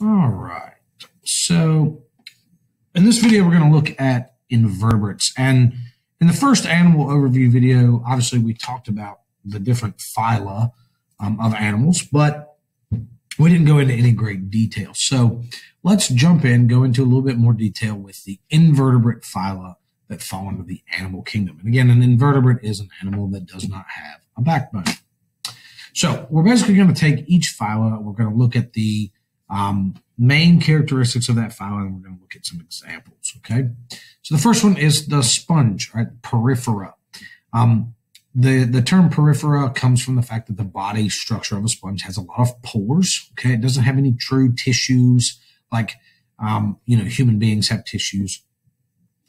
All right. So in this video, we're going to look at invertebrates. And in the first animal overview video, obviously we talked about the different phyla um, of animals, but we didn't go into any great detail. So let's jump in, go into a little bit more detail with the invertebrate phyla that fall under the animal kingdom. And again, an invertebrate is an animal that does not have a backbone. So we're basically going to take each phyla. We're going to look at the um, main characteristics of that phyla, and we're going to look at some examples. Okay. So the first one is the sponge, right? Porifera. Um, the, the term porifera comes from the fact that the body structure of a sponge has a lot of pores. Okay. It doesn't have any true tissues like, um, you know, human beings have tissues.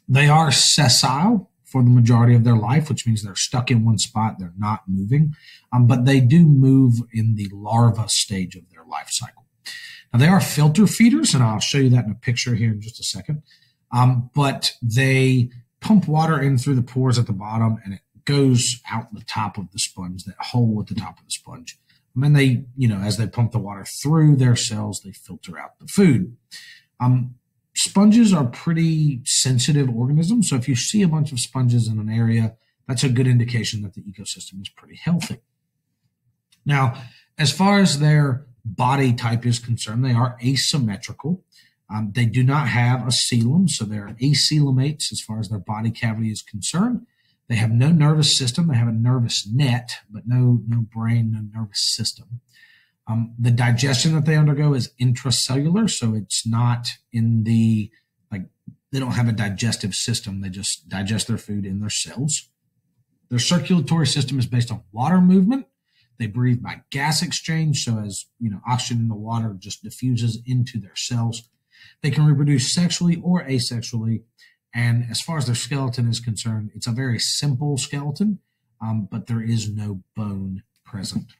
They are sessile for the majority of their life, which means they're stuck in one spot. They're not moving. Um, but they do move in the larva stage of their life cycle. Now they are filter feeders, and I'll show you that in a picture here in just a second. Um, but they pump water in through the pores at the bottom, and it goes out the top of the sponge, that hole at the top of the sponge. And then they, you know, as they pump the water through their cells, they filter out the food. Um, sponges are pretty sensitive organisms. So if you see a bunch of sponges in an area, that's a good indication that the ecosystem is pretty healthy. Now, as far as their body type is concerned, they are asymmetrical. Um, they do not have a coelom, so they're acoelomates as far as their body cavity is concerned. They have no nervous system. They have a nervous net, but no no brain, no nervous system. Um, the digestion that they undergo is intracellular, so it's not in the like they don't have a digestive system. They just digest their food in their cells. Their circulatory system is based on water movement, they breathe by gas exchange. So as you know, oxygen in the water just diffuses into their cells. They can reproduce sexually or asexually. And as far as their skeleton is concerned, it's a very simple skeleton, um, but there is no bone present.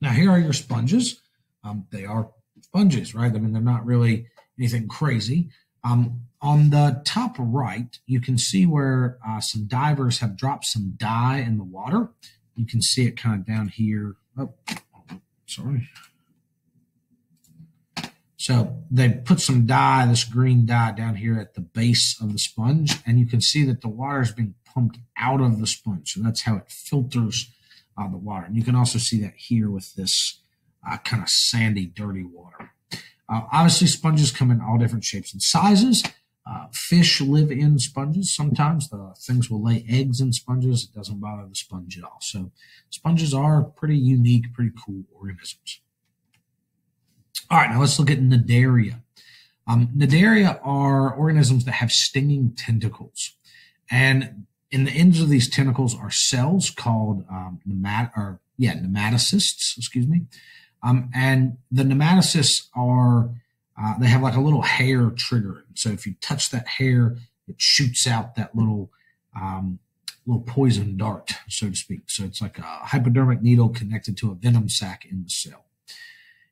Now, here are your sponges. Um, they are sponges, right? I mean, they're not really anything crazy. Um, on the top right, you can see where uh, some divers have dropped some dye in the water. You can see it kind of down here. Oh, sorry. So they put some dye, this green dye down here at the base of the sponge, and you can see that the water is being pumped out of the sponge. So that's how it filters uh, the water. And you can also see that here with this uh, kind of sandy, dirty water. Uh, obviously, sponges come in all different shapes and sizes. Uh, fish live in sponges. Sometimes the things will lay eggs in sponges. It doesn't bother the sponge at all. So sponges are pretty unique, pretty cool organisms. All right, now let's look at Cnidaria. Um, Cnidaria are organisms that have stinging tentacles, and in the ends of these tentacles are cells called um, nemat- or yeah nematocysts. Excuse me, um, and the nematocysts are uh, they have like a little hair trigger. So if you touch that hair, it shoots out that little um, little poison dart, so to speak. So it's like a hypodermic needle connected to a venom sac in the cell.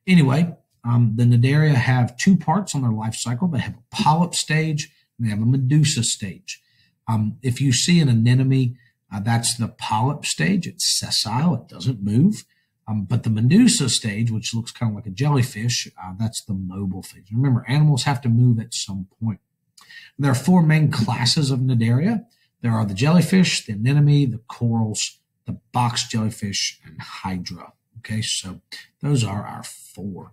Anyway, um, the Cnidaria have two parts on their life cycle. They have a polyp stage and they have a medusa stage. Um, if you see an anemone, uh, that's the polyp stage. It's sessile. It doesn't move. Um, but the Medusa stage, which looks kind of like a jellyfish, uh, that's the mobile phase. Remember, animals have to move at some point. There are four main classes of Cnidaria. There are the jellyfish, the anemone, the corals, the box jellyfish, and hydra. Okay, so those are our four.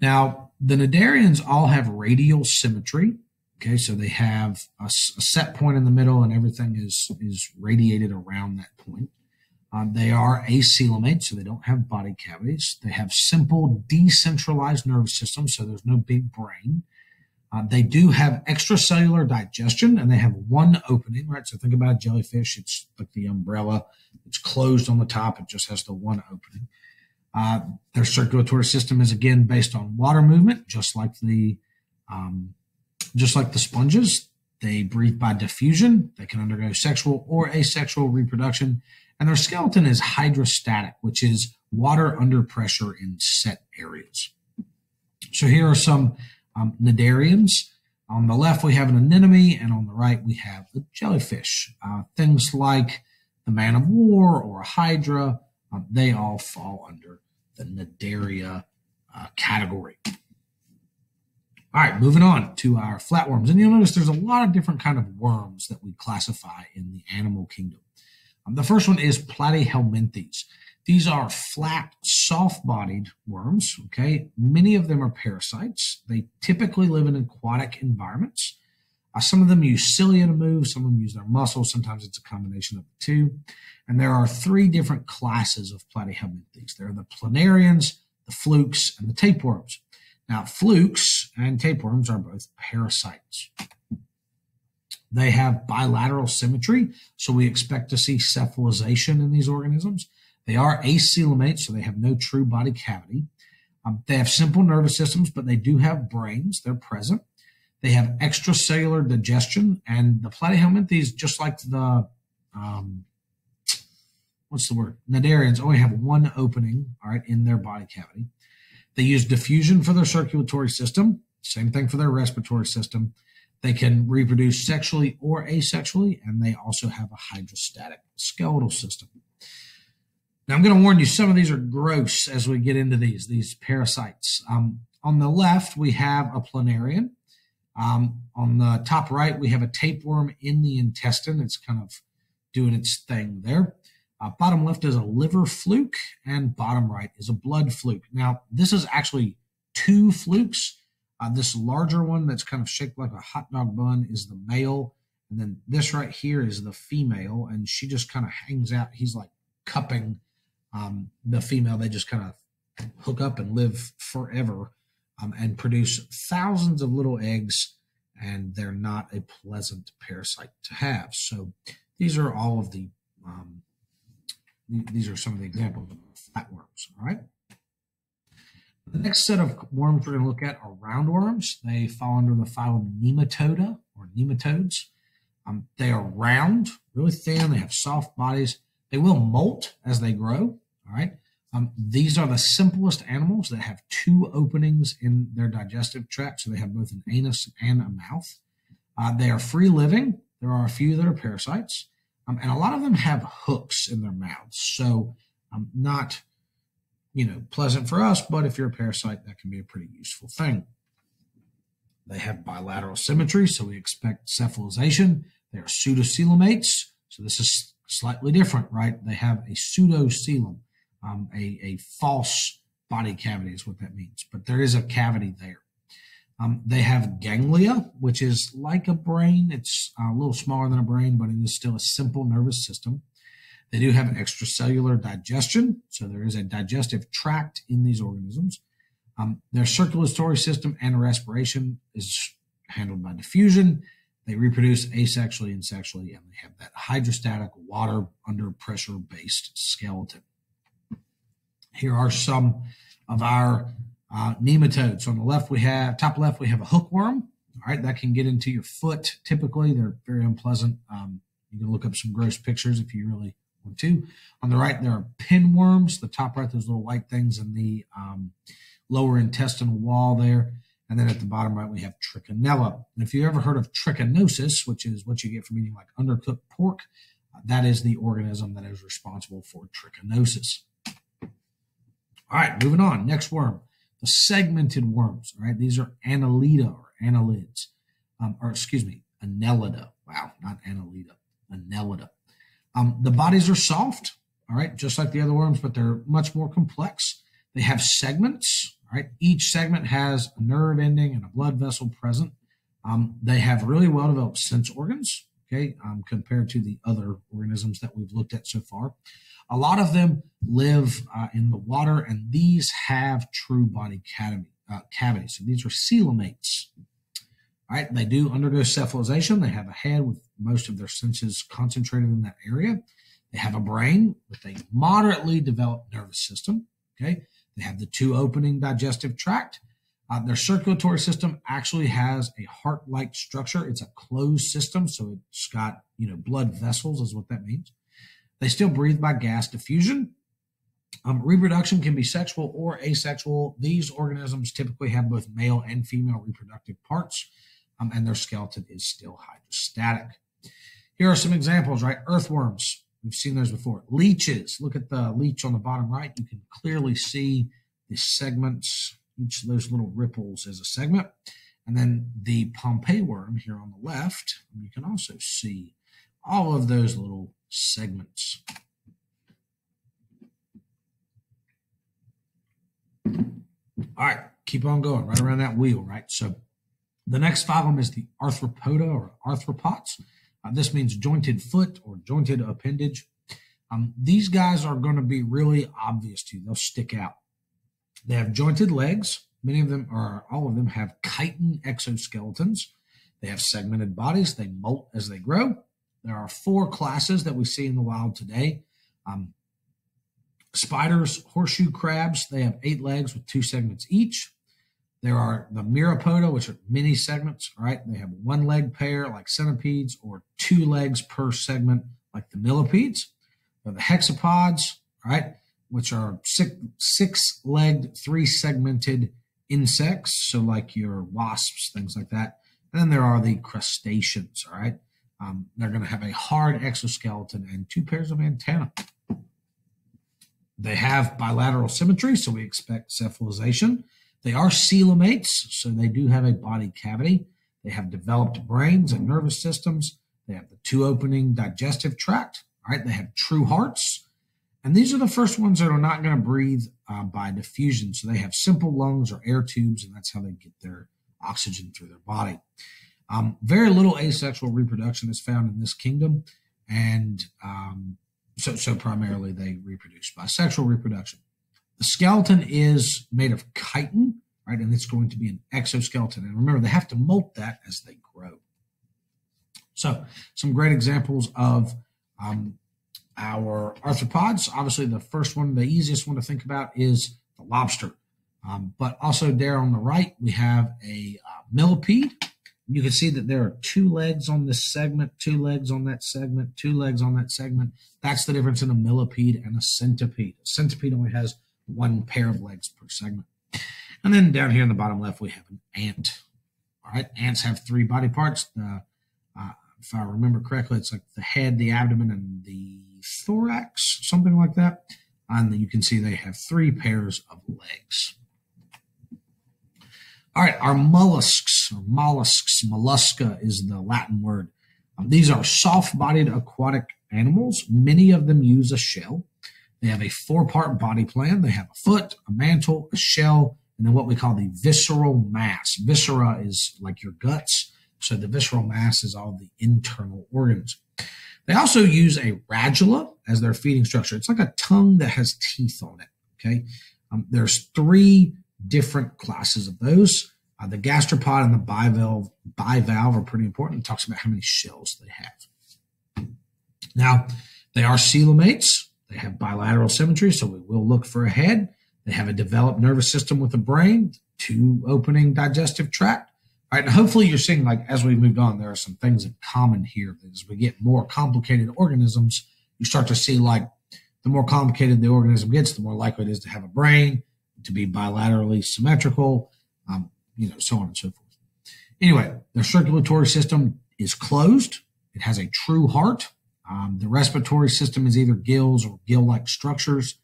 Now, the Cnidarians all have radial symmetry. Okay, so they have a, a set point in the middle, and everything is is radiated around that point. Uh, they are acoelomate, so they don't have body cavities. They have simple decentralized nervous systems, so there's no big brain. Uh, they do have extracellular digestion and they have one opening, right? So think about a jellyfish. It's like the umbrella. It's closed on the top. It just has the one opening. Uh, their circulatory system is again based on water movement, just like the, um, just like the sponges. They breathe by diffusion. They can undergo sexual or asexual reproduction and their skeleton is hydrostatic, which is water under pressure in set areas. So here are some um. On the left, we have an anemone, and on the right, we have the jellyfish. Uh, things like the man of war or a hydra, um, they all fall under the Cnidaria uh, category. All right, moving on to our flatworms. And you'll notice there's a lot of different kind of worms that we classify in the animal kingdom. Um, the first one is Platyhelminthes. These are flat, soft-bodied worms, okay? Many of them are parasites. They typically live in aquatic environments. Uh, some of them use cilia to move, some of them use their muscles. Sometimes it's a combination of the two. And there are three different classes of Platyhelminthes. There are the planarians, the flukes, and the tapeworms. Now, flukes and tapeworms are both parasites. They have bilateral symmetry, so we expect to see cephalization in these organisms. They are acoelomates, so they have no true body cavity. Um, they have simple nervous systems, but they do have brains. They're present. They have extracellular digestion, and the platyhelminthes, just like the um, what's the word? Cnidarians only have one opening, all right, in their body cavity. They use diffusion for their circulatory system. Same thing for their respiratory system. They can reproduce sexually or asexually, and they also have a hydrostatic skeletal system. Now, I'm going to warn you, some of these are gross as we get into these, these parasites. Um, on the left, we have a planarian. Um, on the top right, we have a tapeworm in the intestine. It's kind of doing its thing there. Uh, bottom left is a liver fluke, and bottom right is a blood fluke. Now, this is actually two flukes. Uh, this larger one that's kind of shaped like a hot dog bun is the male, and then this right here is the female, and she just kind of hangs out. He's like cupping um, the female. They just kind of hook up and live forever um, and produce thousands of little eggs, and they're not a pleasant parasite to have. So, these are all of the um, these are some of the examples of flatworms, all right? The next set of worms we're going to look at are roundworms. They fall under the phylum Nematoda or nematodes. Um, they are round, really thin. They have soft bodies. They will molt as they grow. All right. Um, these are the simplest animals that have two openings in their digestive tract. So they have both an anus and a mouth. Uh, they are free living. There are a few that are parasites. Um, and a lot of them have hooks in their mouths. So um, not, you know, pleasant for us, but if you're a parasite, that can be a pretty useful thing. They have bilateral symmetry, so we expect cephalization. They are pseudocoelomates, so this is slightly different, right? They have a pseudocoelom, um, a, a false body cavity is what that means, but there is a cavity there. Um, they have ganglia, which is like a brain. It's a little smaller than a brain, but it is still a simple nervous system. They do have an extracellular digestion, so there is a digestive tract in these organisms. Um, their circulatory system and respiration is handled by diffusion. They reproduce asexually and sexually, and they have that hydrostatic water under pressure based skeleton. Here are some of our uh, nematodes. So on the left, we have top left, we have a hookworm. All right, that can get into your foot. Typically, they're very unpleasant. Um, you can look up some gross pictures if you really want to. On the right, there are pinworms. The top right, those little white things in the um, lower intestinal wall there. And then at the bottom right, we have trichinella. And if you ever heard of trichinosis, which is what you get from eating like undercooked pork, uh, that is the organism that is responsible for trichinosis. All right, moving on. Next worm the segmented worms. Right, these are annelida or annelids, um, or excuse me, annelida. Wow, not annelida, annelida. Um, the bodies are soft, all right, just like the other worms, but they're much more complex. They have segments, right? Each segment has a nerve ending and a blood vessel present. Um, they have really well developed sense organs, okay, um, compared to the other organisms that we've looked at so far. A lot of them live uh, in the water, and these have true body cavity, uh, cavities. So these are coelomates. Right, they do undergo cephalization. They have a head with most of their senses concentrated in that area. They have a brain with a moderately developed nervous system. Okay, they have the two opening digestive tract. Uh, their circulatory system actually has a heart-like structure. It's a closed system, so it's got you know blood vessels, is what that means. They still breathe by gas diffusion. Um, reproduction can be sexual or asexual. These organisms typically have both male and female reproductive parts, um, and their skeleton is still hydrostatic. Here are some examples, right? Earthworms. We've seen those before. Leeches. Look at the leech on the bottom right. You can clearly see the segments Each of those little ripples is a segment. And then the Pompeii worm here on the left, you can also see all of those little segments. All right, keep on going right around that wheel, right? So the next phylum is the arthropoda or arthropods. Uh, this means jointed foot or jointed appendage. Um, these guys are going to be really obvious to you. They'll stick out. They have jointed legs. Many of them, or all of them, have chitin exoskeletons. They have segmented bodies. They molt as they grow. There are four classes that we see in the wild today. Um, spiders, horseshoe crabs, they have eight legs with two segments each. There are the Myriapoda, which are mini segments, right? They have one leg pair like centipedes or two legs per segment like the millipedes. There the hexapods, right? Which are six, six legged, three segmented insects. So like your wasps, things like that. And then there are the crustaceans, all right? Um, they're going to have a hard exoskeleton and two pairs of antennae. They have bilateral symmetry, so we expect cephalization. They are coelomates, so they do have a body cavity. They have developed brains and nervous systems. They have the two opening digestive tract. Right? They have true hearts. And these are the first ones that are not going to breathe uh, by diffusion. So they have simple lungs or air tubes, and that's how they get their oxygen through their body. Um, very little asexual reproduction is found in this kingdom. And um, so, so primarily they reproduce by sexual reproduction. The skeleton is made of chitin, right? And it's going to be an exoskeleton. And remember, they have to molt that as they grow. So, some great examples of um, our arthropods. Obviously, the first one, the easiest one to think about is the lobster. Um, but also, there on the right, we have a uh, millipede. You can see that there are two legs on this segment, two legs on that segment, two legs on that segment. That's the difference in a millipede and a centipede. A centipede only has one pair of legs per segment. And then down here in the bottom left, we have an ant. All right, ants have three body parts. Uh, uh, if I remember correctly, it's like the head, the abdomen, and the thorax, something like that. And you can see they have three pairs of legs. All right, our mollusks, or mollusks, mollusca is the Latin word. Um, these are soft bodied aquatic animals. Many of them use a shell. They have a four part body plan. They have a foot, a mantle, a shell, and then what we call the visceral mass. Viscera is like your guts. So the visceral mass is all the internal organs. They also use a radula as their feeding structure. It's like a tongue that has teeth on it. Okay. Um, there's three different classes of those. Uh, the gastropod and the bivalve, bivalve are pretty important. It talks about how many shells they have. Now, they are coelomates. They have bilateral symmetry, so we will look for a head. They have a developed nervous system with a brain, two opening digestive tract. All right, and hopefully you're seeing like as we moved on, there are some things in common here. As we get more complicated organisms, you start to see like the more complicated the organism gets, the more likely it is to have a brain, to be bilaterally symmetrical, um, you know, so on and so forth. Anyway, their circulatory system is closed. It has a true heart. Um, the respiratory system is either gills or gill like structures,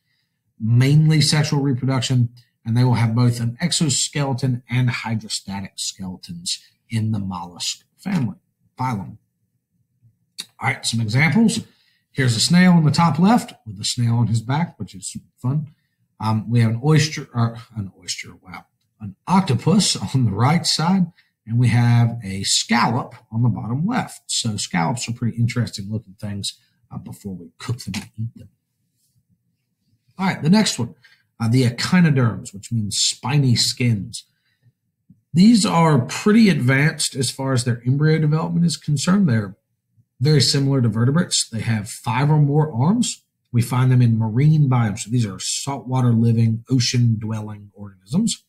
mainly sexual reproduction, and they will have both an exoskeleton and hydrostatic skeletons in the mollusk family, phylum. All right, some examples. Here's a snail on the top left with a snail on his back, which is fun. Um, we have an oyster, or an oyster, wow, an octopus on the right side and we have a scallop on the bottom left. So scallops are pretty interesting looking things uh, before we cook them and eat them. All right, the next one, uh, the echinoderms, which means spiny skins. These are pretty advanced as far as their embryo development is concerned. They're very similar to vertebrates. They have five or more arms. We find them in marine biomes. So these are saltwater living, ocean dwelling organisms.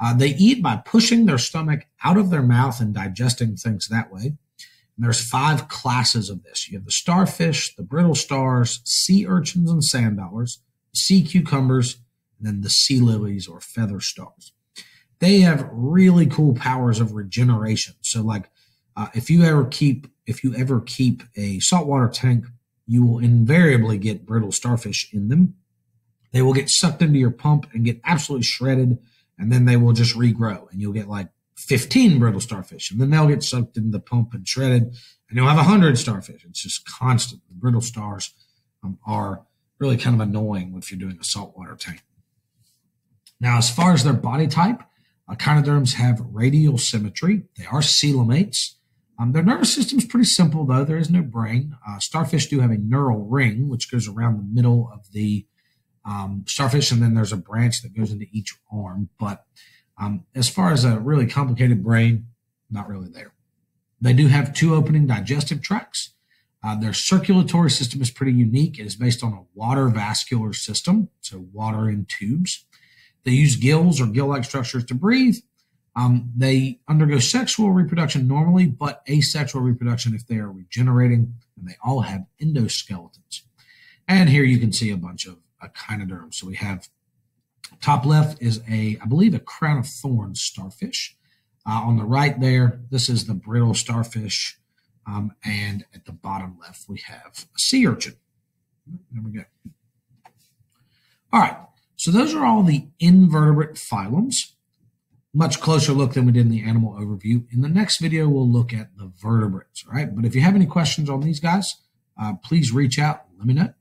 Uh, they eat by pushing their stomach out of their mouth and digesting things that way. And there's five classes of this. You have the starfish, the brittle stars, sea urchins and sand dollars, sea cucumbers, and then the sea lilies or feather stars. They have really cool powers of regeneration. So, like, uh, if you ever keep if you ever keep a saltwater tank, you will invariably get brittle starfish in them. They will get sucked into your pump and get absolutely shredded and then they will just regrow, and you'll get like 15 brittle starfish, and then they'll get sucked in the pump and shredded, and you'll have 100 starfish. It's just constant. The brittle stars um, are really kind of annoying if you're doing a saltwater tank. Now, as far as their body type, echinoderms have radial symmetry. They are coelomates. Um, their nervous system is pretty simple, though. There is no brain. Uh, starfish do have a neural ring, which goes around the middle of the um, starfish, and then there's a branch that goes into each arm. But um, as far as a really complicated brain, not really there. They do have two opening digestive tracts. Uh, their circulatory system is pretty unique. It is based on a water vascular system, so water in tubes. They use gills or gill-like structures to breathe. Um, they undergo sexual reproduction normally, but asexual reproduction if they are regenerating, and they all have endoskeletons. And here you can see a bunch of echinoderms. So we have top left is a, I believe, a crown of thorns starfish. Uh, on the right there, this is the brittle starfish. Um, and at the bottom left, we have a sea urchin. There we go. All right. So those are all the invertebrate phylums. Much closer look than we did in the animal overview. In the next video, we'll look at the vertebrates. All right. But if you have any questions on these guys, uh, please reach out. Let me know.